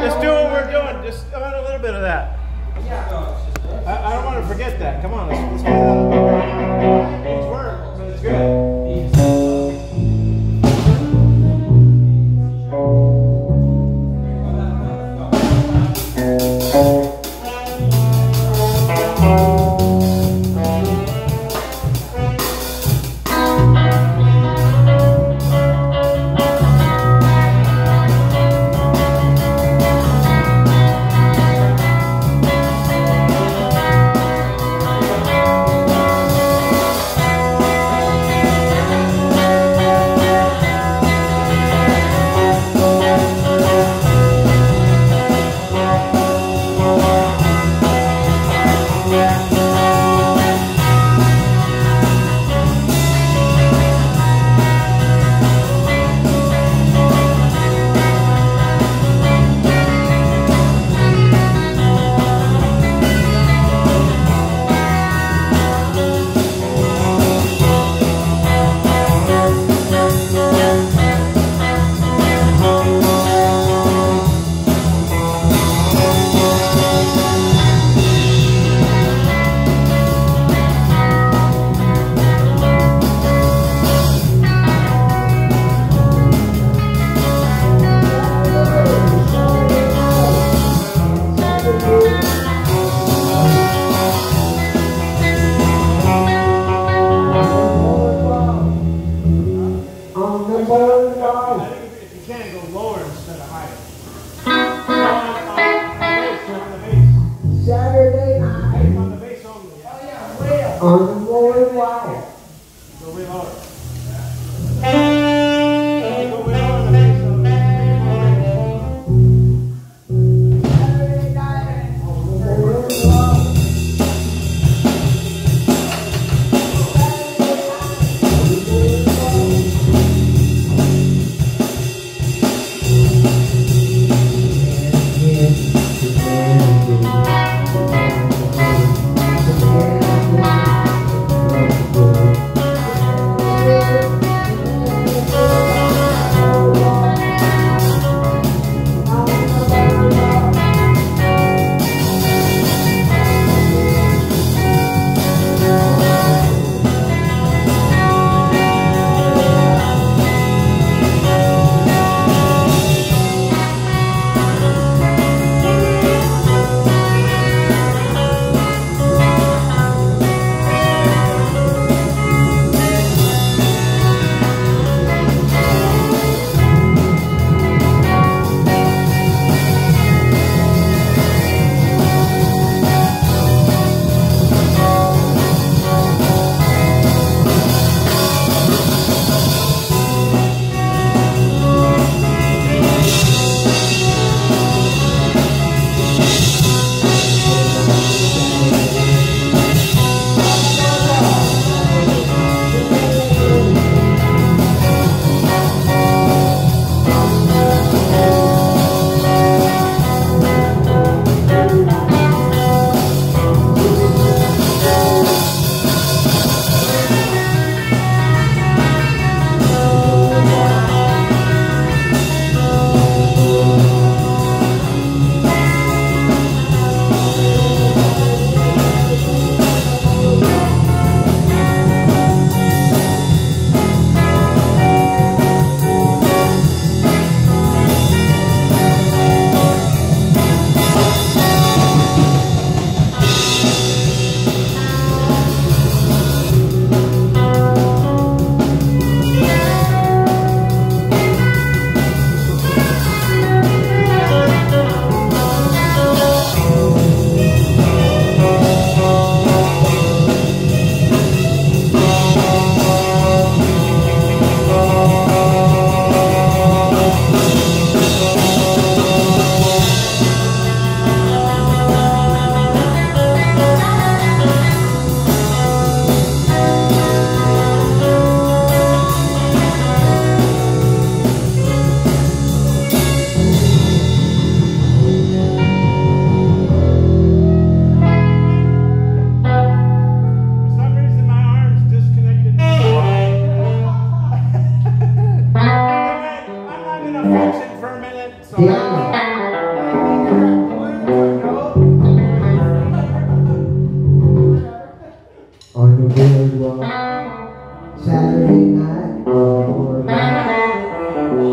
Just do what we're doing. Just add a little bit of that. I, I don't want to forget that. Come on, let's, let's get it. Needs work, it's good. On the boulevard. Go way lower.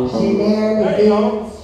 Shenanigans